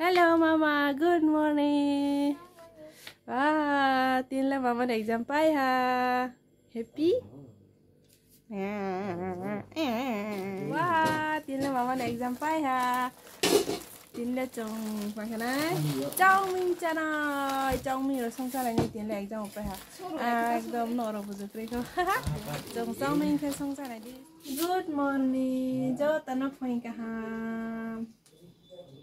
hello mama. Good morning. Wow tin là mama đã exam pai ha. Happy? Wow tin là mama đã exam pai ha. Tin là chồng phải không này chồng mình cha nói. Chồng mình rồi xong sau này tin là exam pai ha. À gom nọ rồi buzuk rồi. Chồng chồng. Mình phải xong sau này đi. Good morning. Cho tao nó phải cả ha.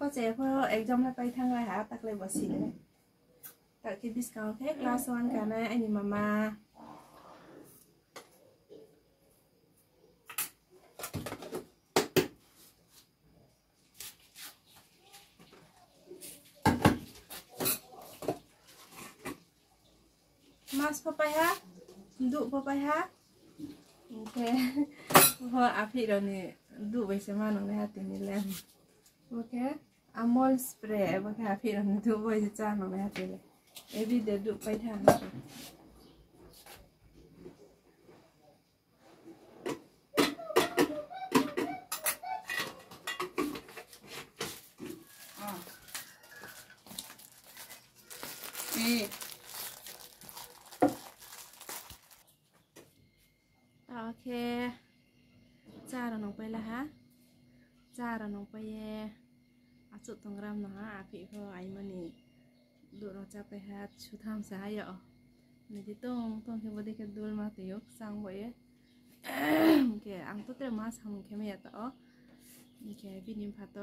ก็เจเพื่อเอกจอมไปทางไรหาตักเลยบอสิเลยตักคิดดิสกาวเค้กลาสวนกันนะไอ้นี่มามา ไปฮะดุบ่ไปฮะโอเคพออาพี่เราเนี่ยดุไปสมาน้องได้ฮะตีนี่แล้วโอเคอามอลสเปรย์บ่ค่ะพี่เราเนี่ยดุไปจะจ้าน้องได้ฮะตีเลยเอวีเดี๋ยวดุไปทางนี่ เคจ้าเรานองไปละฮะจ้าเรานองไปแยอาจุดตรงรำหนองอาพี่พอไอ้มันนี่ดูเราจะไปหาชุดทำสายเหรอนี่ที่ต้องต้องเขียนบดีกันดูมาติยกสั่งไว้เกอังตุวเตรมาสั่งเขีไม่ยต่อนี่แกบินิมพัตโต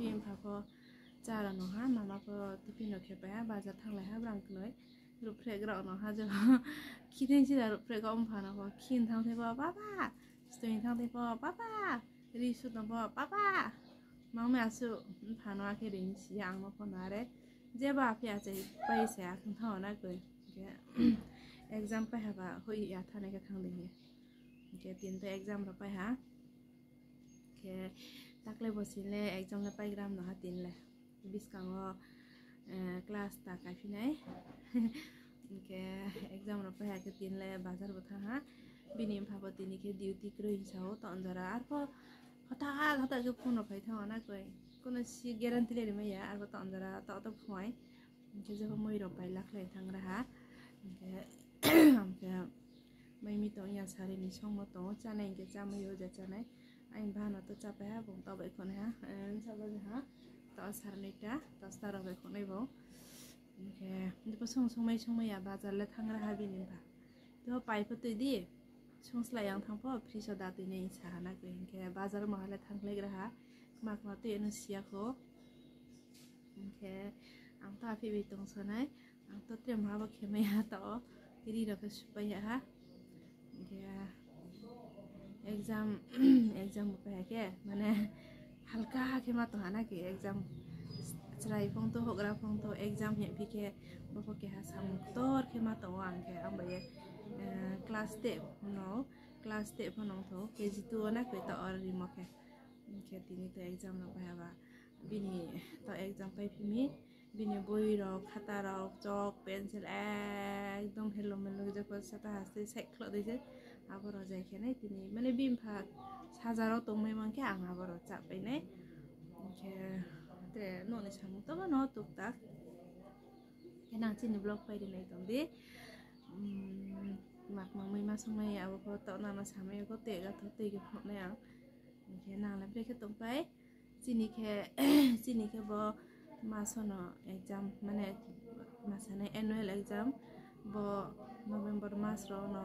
บินพัตโตจ้าเรานองฮะมามาพอที่พี่หนองเขียนไปฮะบาจัดทางไหรฮะบรังเลย 루프렉이라고 하 죠. 키텐시다 루프렉가 엄파나고 킨 상태봐 봐 봐. 스토인 상태봐 봐 봐. 리수도 봐 봐 봐. 마음에 아수 파노아 키린 시양 먹고 나 래. 제바 앞에 아재 빠이세야 큰타오나 그 이게 exam 빠해봐 호이 야타네가 강등이 이게 빈도 exam 로 빠 야. 이렇게 딱래 보실래 exam 로 빠이그람 나하 딘 래. 비스강어 class थाखाफिननाय के exam फैहाके तीनले बाजार बथा हाँ जो फोन फैथा हना कुनै कुन सि ग्यारान्टी लिएर मैया त अत फुवाय इनके मै हा इनके ओमके मै मितो यहाँ सारे नि सङ्ग त चानाइके चामै हो जा चानाइ। आइन भान त चापाया भङ तपाईँको हा। दस सारनैता दस दाराबायखौ नायबाव। ओमफ्राय बेखौ संसंबाय संबाया बाजारला थांग्राहा बेनिबा तो पाइपतैदि संस्लायां थांप फ्रिजआव दादैनो साहानाखै ओमफ्राय बाजार महाला थांलायग्राहा माखमातै नसियाखौ ओमफ्राय आंथ' आफैबाय दंसनाय आंथ' ट्रेमाबो खेमाया त' रिनाखौ सुबाया एग्जाम एक्जाम एक्जाम के माने হালকা হাঁকি মাত হোৱা কি একজাম চৰাই ফোনটো হগ্ৰা ফোনটো একজাম হে ফিকে বাপকে হা চাম তৰ খে মাত আনকে আমি ক্লাছ টে ফোনৰ ক্লাছ টে ফোনতো কে জিটো অনা কৈ তৰ ৰিমকে তিনিটো একজাম নপাই হবা বিনি তো একজাম পাই ফিমি বিনে বই রক, খাতা রক, চক, পেন্সিল, একদম হেলো মেলো যে করছে হাসতে সাইকেল দিয়েছে আবার যাইখানে তিনি মানে বিম ভাগ সাজারও তোমে মানকে আং আবার চাপাই নাই তে ননি সামু তো ন টুকটাক না, চিনি ব্লগ পাইরি নাই তন্দি মাক মামুই মা সময় আবার তো নানা সামাইগো তেগা তো তেগে ফোনে আং নালাম রেখে তোমপাই চিনিকে চিনিকে ব to te ge pho ne ang ke nang la bre ke tong pai chini ke chini ke bo ma so no exam mane ma sane annual exam bo november mas ro no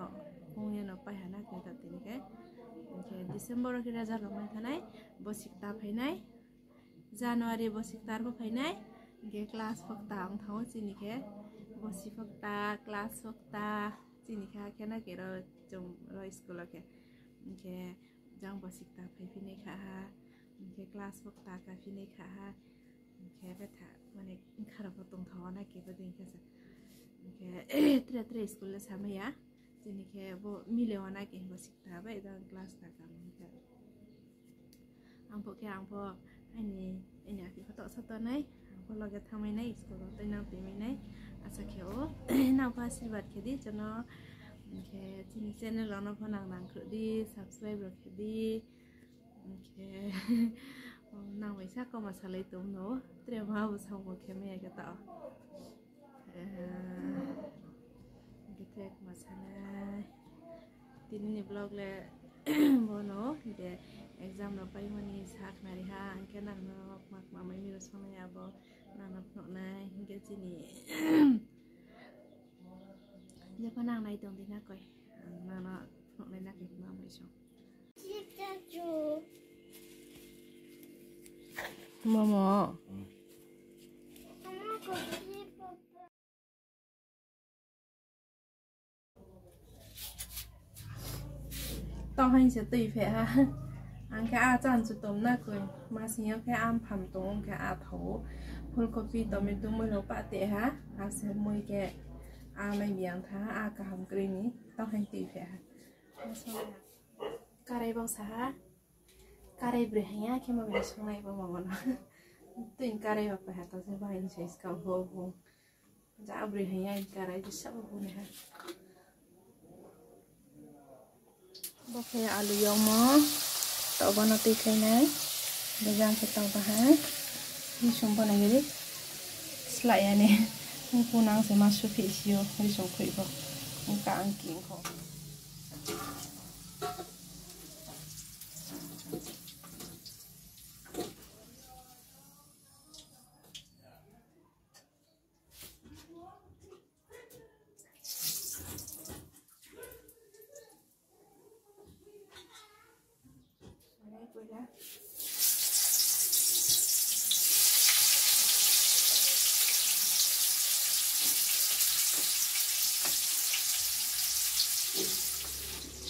kung ye no pai hana ke ta tin ke ke December के रेजाल्ट हमनाय थानाय बसिकता फैनाय जानुवारि बसिकतारबो फैनाय के क्लास फक्ता आं थाङो चिनिखे बसि फक्ता क्लास फक्ता चिनिखे आखेना के र जों र स्कुल के के जों बसिकता फैफिनै खाहा के क्लास फक्ता काफिनै खाहा Kevata, when I Karapatum Tona, Kevadin Casa Tres School as Hamaya, Zinike, Miliona came was Taba, the glass Takalunka. Uncle Campo, any any of you thought Saturday, Uncle Logat Hamina, School of the Namine, Asakio, now pass it back, Kiddy, General. โอเคทีนี้เส้นเรื่องน้องพนังนังคือดี subscribe เราคือดีโอเค nào với sao có mà sao lấy tốn nó tre mà vừa xong một cái mẹ cái tao cái tre mà sao này tin này blog là nó, để exam nó phải mà đi sát mà đi ha anh cái nàng nó học mà mấy mình xong này à bo nàng nó nọ này cái gì nè giờ con nàng này tưởng thì nó coi nàng nó nọ này nó cái mà mấy xong Pikachu Momo. tao hành sẽ tùy phải ha ăn cái a chan chút tôm na cười mà xin cái am phàm tôm cái a thấu full tôm mình tôm mới nấu bát tệ ha a sẽ mui cái a mày miếng thá a cả hầm green ní tao hành tùy phải ha cái này गारायब्रैहाया camera संनायबो माबाना दै गारायबाबो हाथासो बाहायनोसै सिखावखौ बुं जाब्रैहाया गाराय बिसाबो बुंहा बफाया आलुयाव म तबाना दैखायनाय मोजांसो तबाहा रिसं बानायगिरि सिलायानो उनको नांसो मा सुफिसियो रिसं फैबो उनका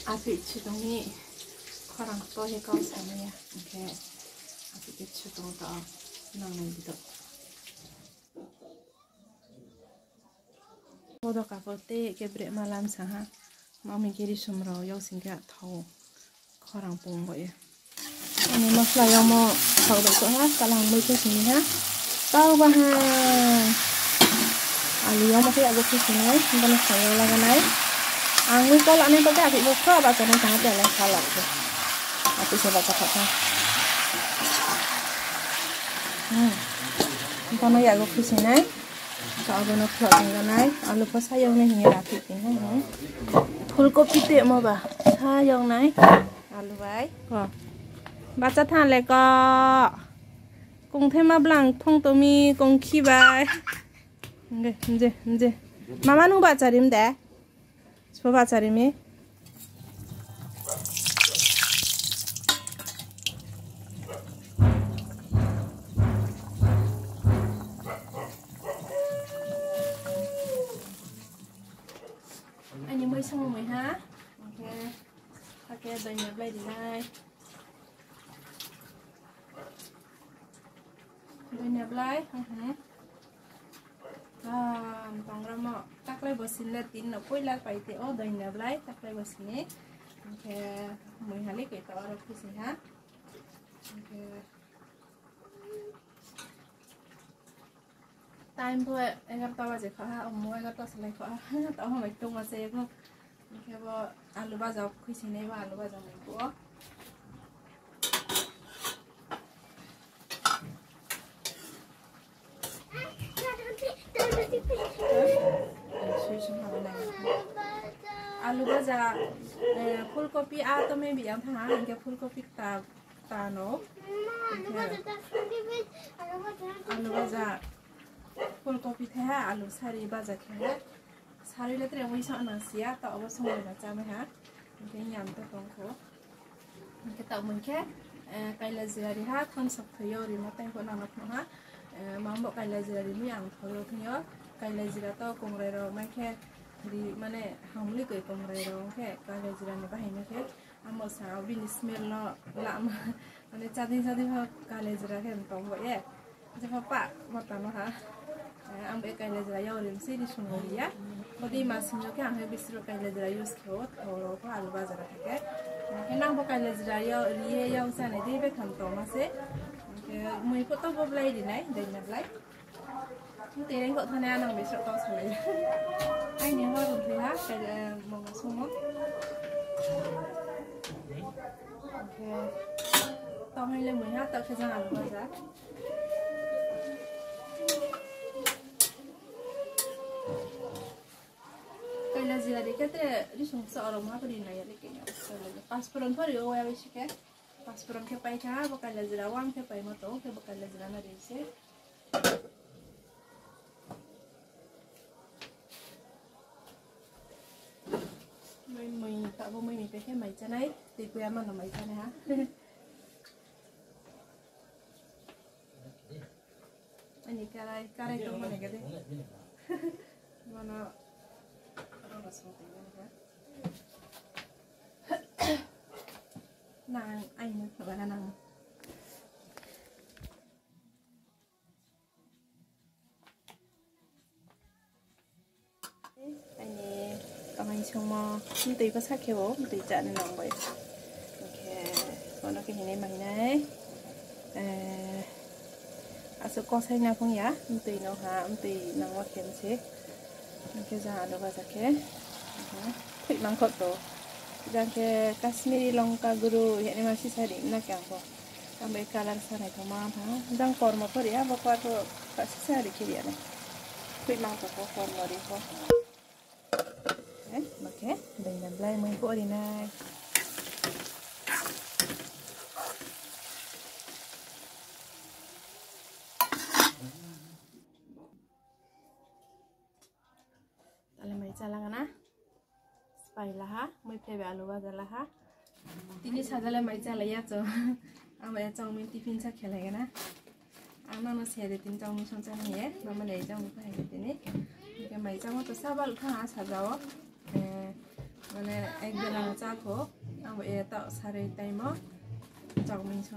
อาปิดชุดตรงนี้ขรังตัวให้ก้อนใส่เนี่ยโอเคอาปิดชุดตรงต่อนั่งในดีดพอดอกกาโฟเต้เก็บเรมาลามสังฮะมามีกิริชมเรายกสิงแก่ทองขรังปงไว้ mà phải lòng mò khẩu bệnh chỗ hát cả lòng mới chơi xin hát tao và hà à lý ông mà khi ạ, vô chơi xin chúng ta nó phải là cái này. À nguy cơ lạ nên tôi cả bị vô cơ bà sẽ nên sáng để lại khá lọc rồi à tôi sẽ vào cho khẩu ha. Ừ. Chúng ta nó dạy vô chơi xin ấy cho bên nó khẩu cái này. À lúc có sai này, hình như là thịt tính không? Hả phụl copy tiệm mà bà. Sai dòng này. À lúc ấy. Còn bacha than le ko kung thêm ma blang thong to mi kung khi ba nghe, nghe, nghe, mama nu bacha rim da so bacha rim e anh mới xong rồi hả? Ok. Ok rồi nhập lại đi đây. chạp à, bằng ra mọ tắc lại bớt xin là tin nó quay lại phải thì ô đời nạp lại tắc lại bớt xin ấy mình hãy lấy cái tỏ ra cái gì ha time thôi em gặp tao bao giờ khó ha ông mua em gặp tao sẽ lấy khó tao không phải tung mà xe không cái bộ alo bao giờ khi xin này và alo bao giờ mình cũng आलू भाजा फुलकपि आतो मे बियाव थाङा इनके फुलकपि तानो आलू भाजा फुलकपी थे आलू सारी भाजा खे सारी लेते वैसा अनासिया अब संगना हाँ हा इनके याम त तंखो इनके त मनखे सब थयो रिमा ताइखो মামব কাইলা জিৰা দিমি আং থৰ খিনিয় কাইলা জিৰা তো কংৰাই ৰ মাইখে হেৰি মানে হামলি কৈ কংৰাই ৰংখে কাইলা জিৰা নেবাহিনেখে আমার সারাও বিনি স্মেল ন লামা মানে চাঁদিন চাঁদিন ভাব কালে জিরা হেন টং বয়ে যে পা মতাম হা আমি এই কালে জিরা ইয়াওরিম সিরি সুন্দরিয়া বদি মাছ মুখে আমি বিস্র কালে জিরা ইউজ খেও থরক আলু বাজারা থাকে নাম কালে জিরা ইয়াও ইয়াও জানে দিবে খান টং আছে kham to tóc se mui thì to để blai lấy. Nai dai na blai đánh gọn thân an bị sợ to sửa anh nhớ hơn thì hát cái một cái sung mốt, ok. To hay lên mười hát tao sẽ ra được cái giờ Kailan sila di kate di sung sa orang mga padi na yali passport Pasporon pa rin o ya chứ cái. Pasporon ke pai cha bakal lazra wang ke pai mo to ke bakal sila na rin siya. mình mình tạo vô mình cái cái máy chân ấy thì quên mà nó máy chân hả anh ấy cái này cái này tôi này cái đấy mà nó nó là sao tính nàng, anh gọi là nàng. Anh ấy còn anh xong mò sa kyo có sát na nang bai okay kono lòng vậy. Ok còn nó aso ko mày na à, à sự con no nào không nhá không ken nó hả? Không do nó sa kiếm thik cái già nó vào ke kế thịt mang yani rồi dan ke kasmiri longka guru. Ya ini masih saya diinak ya, yang kok sampai kalah sana itu mah ha? Dan korma ya bapak tuh kasih saya dikiri ya nih kuih mangkok kok oke? di kok eh oke dengan belai mengiku orinai Alamai calang anak Alam mai chala kana. Spy lah ha, mai play alu baza lah ha. Tini sajale mai chala ya cho. Ama ya chong min tiffin sa khela kana. Ama no se de tin chong min son chang ye, mama ne chong min khai de tini. Ke mai chong to sabal kha sajao. মানে একবেলা চা খো अब यता साह्रै टाइममा चाउमिन छ